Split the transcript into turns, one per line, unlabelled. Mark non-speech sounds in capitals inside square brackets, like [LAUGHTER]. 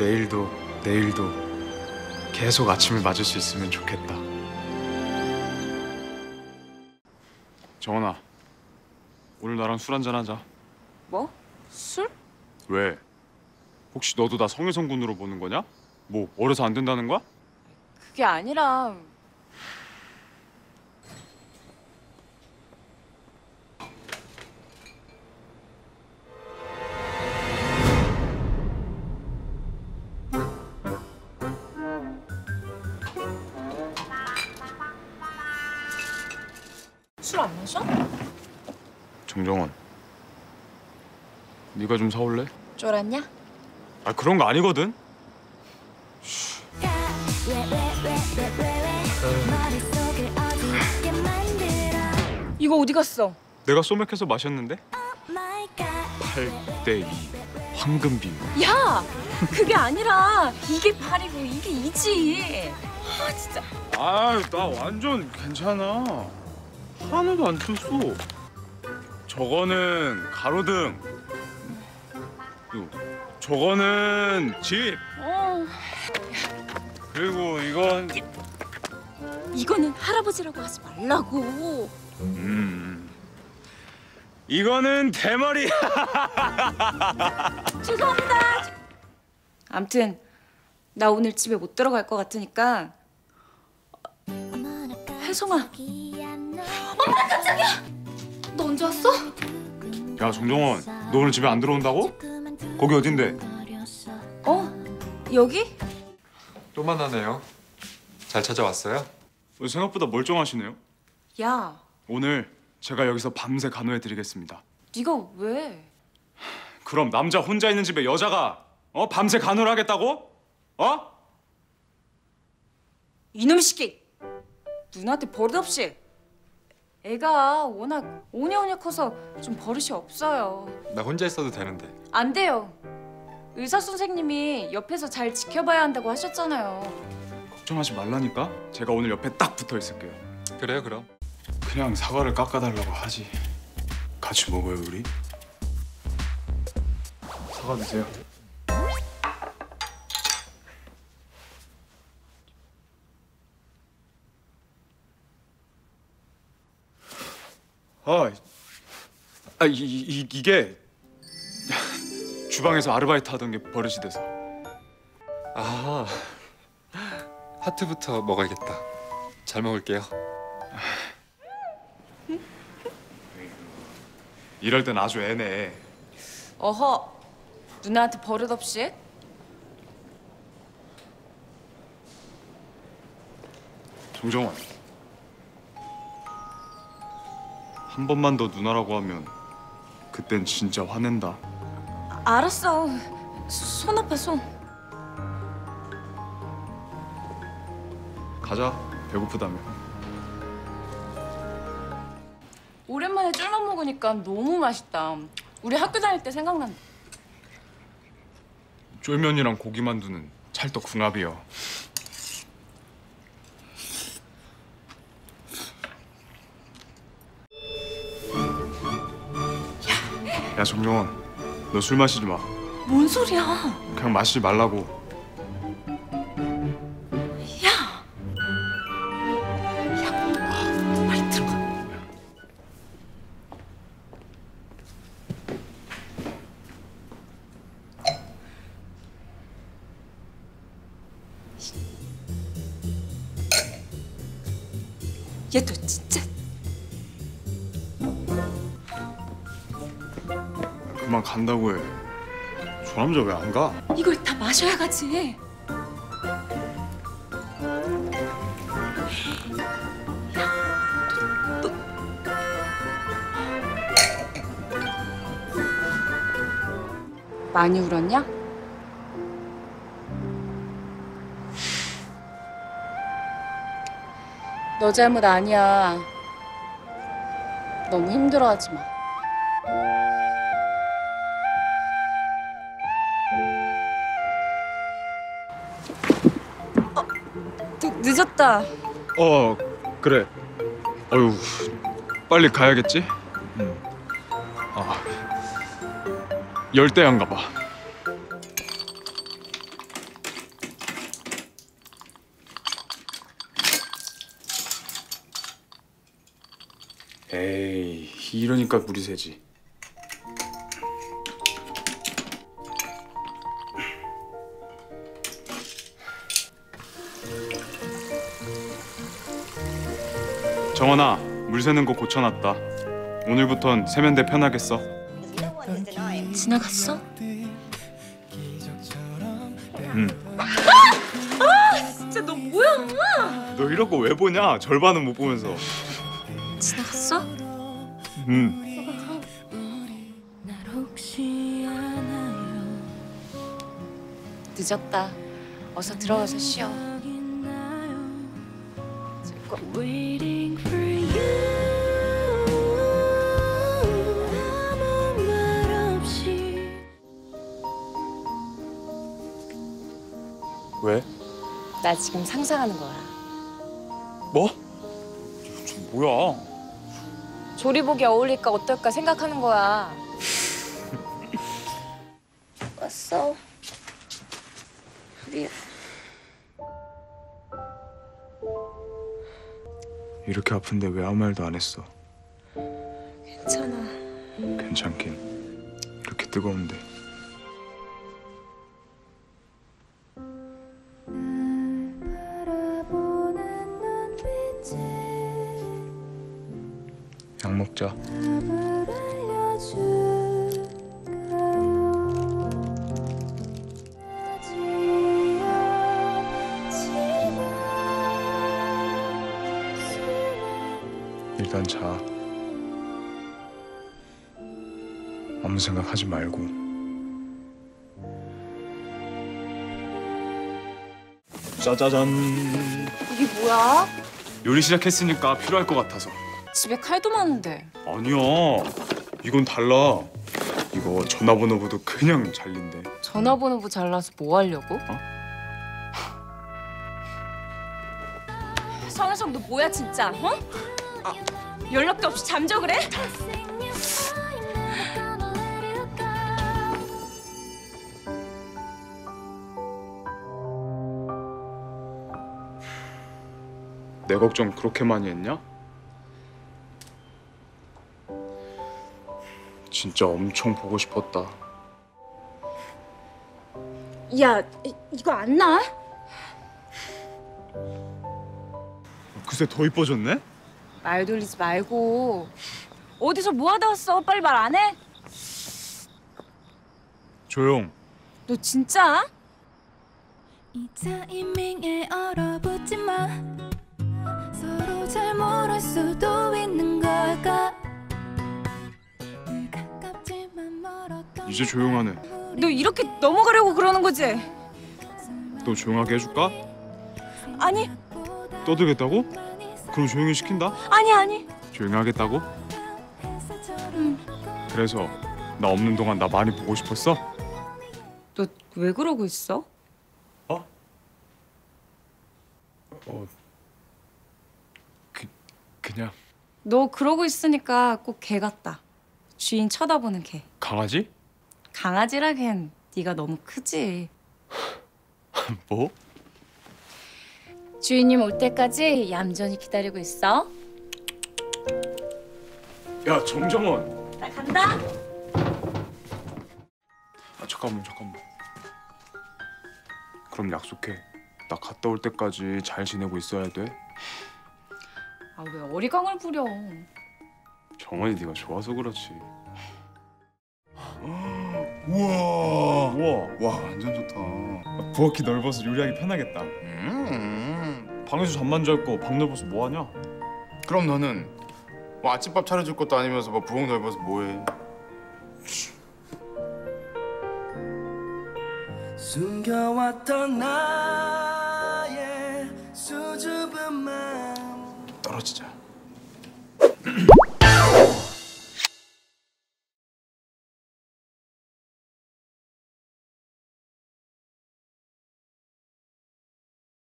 내일도 내일도 계속 아침을 맞을 수 있으면 좋겠다. 정원아, 오늘 나랑 술 한잔 하자.
뭐? 술?
왜? 혹시 너도 나 성혜성군으로 보는 거냐? 뭐 어려서 안 된다는 거야?
그게 아니라
정정원, 네가 좀 사올래?
쫄았냐?
아 그런 거 아니거든.
이거 어디 갔어?
내가 소맥해서 마셨는데 8대 2 황금 비율.
야! 그게 아니라 이게 8이고 이게 2지 아 진짜
아, 나 완전 괜찮아. 하나도 안 쳤어. 저거는 가로등. 요, 저거는 집.
어
그리고 이건
이거는 할아버지라고 하지 말라고
음. 이거는 대머리. [LAUGHS]
죄송합니다. 암튼 나 오늘 집에 못 들어갈 것 같으니까 혜성아. 엄마 깜짝이야. 너 언제 왔어?
야, 정정원. 너 오늘 집에 안 들어온다고? 거기 어딘데?
어? 여기?
또 만나네요. 잘 찾아왔어요?
어, 생각보다 멀쩡하시네요.
야,
오늘 제가 여기서 밤새 간호해 드리겠습니다.
네가 왜?
그럼 남자 혼자 있는 집에 여자가 어 밤새 간호를 하겠다고? 어?
이놈 시끼. 누나한테 버릇없이. 애가 워낙 오냐오냐 커서 좀 버릇이 없어요.
나 혼자 있어도 되는데.
안 돼요. 의사 선생님이 옆에서 잘 지켜봐야 한다고 하셨잖아요.
걱정하지 말라니까. 제가 오늘 옆에 딱 붙어 있을게요.
그래요, 그럼.
그냥 사과를 깎아달라고 하지. 같이 먹어요 우리. 사과 드세요. 아, 아 이, 이, 이게 주방에서 아르바이트 하던 게 버릇이 돼서.
아, 하트부터 먹어야겠다. 잘 먹을게요.
이럴 땐 아주 애네.
어허. 누나한테 버릇없이?
정정원. 한 번만 더 누나라고 하면 그땐 진짜 화낸다.
알았어. 손 아파 손.
가자. 배고프다며.
오랜만에 쫄만 먹으니까 너무 맛있다. 우리 학교 다닐 때 생각난다.
쫄면이랑 고기만두는 찰떡궁합이요. 야 정정원, 너 술 마시지 마.
뭔 소리야?
그냥 마시지 말라고. 그만 간다고 해. 저 남자 왜 안 가?
이걸 다 마셔야 가지. 많이 울었냐? 너 잘못 아니야. 너무 힘들어하지 마. 어, 늦, 늦었다.
어, 그래. 어휴, 빨리 가야겠지? 응. 아, 열대야인가 봐. 에이, 이러니까 물이 새지. 정원아 물 새는 거 고쳐놨다. 오늘부턴 세면대 편하게 써.
지나갔어?
응.
진짜 너 뭐야?
너 이런 거 왜 보냐? 절반은 못 보면서.
지나갔어?
응.
늦었다. 어서 들어가서 쉬어.
왜?
나 지금 상상하는 거야.
뭐? 저 뭐야?
조리복이 어울릴까 어떨까 생각하는 거야. [LAUGHS] 왔어. 미안.
이렇게 아픈데 왜 아무 말도 안 했어?
괜찮아.
괜찮긴. 이렇게 뜨거운데.
알려줄까요
일단 자. 아무 생각하지 말고. 짜자잔.
이게 뭐야?
요리 시작했으니까 필요할 것 같아서.
집에 칼도 많은데.
아니야. 이건 달라. 이거 전화번호부도 그냥 잘린대.
전화번호부 잘라서 뭐 하려고? 성현성 너 뭐야 진짜? 어? 아, 연락도 없이 잠적을 해?
내 걱정 그렇게 많이 했냐? 진짜 엄청 보고 싶었다.
야 이, 이거 안 나?
글쎄 더 이뻐졌네?
말 돌리지 말고 어디서 뭐 하다 왔어? 빨리 말 안 해?
조용.
너 진짜?
이 타이밍에 얼어붙지 마 서로 잘 모를 수도 있는 걸까
이제 조용하네.
너 이렇게 넘어가려고 그러는 거지?
또 조용하게 해줄까?
아니
떠들겠다고? 그럼 조용히 시킨다?
아니 아니
조용히 하겠다고? 그래서 나 없는 동안 나 많이 보고 싶었어?
너 왜 그러고 있어?
어, 그 그냥
너 그러고 있으니까 꼭 개 같다 주인 쳐다보는 개
강아지?
강아지라기엔 네가 너무 크지 [LAUGHS]
뭐?
주인님 올 때까지 얌전히 기다리고 있어
야 정정원.
나 간다
아 잠깐만 잠깐만. 그럼 약속해. 나 갔다 올 때까지 잘 지내고 있어야 돼.
아 왜 어리광을 부려
정원이 네가 좋아서 그렇지. [LAUGHS] 우와 우와
와 완전 좋다.
부엌이 넓어서 요리하기 편하겠다.
음.
방에서 잠만 잘거 방 넓어서 뭐 하냐?
그럼 너는 뭐 아침밥 차려줄 것도 아니면서 뭐 부엌 넓어서 뭐해?
숨겨왔던 나의 수줍은 마음
떨어지자.